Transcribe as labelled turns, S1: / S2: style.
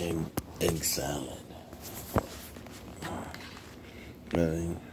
S1: and egg salad. Right.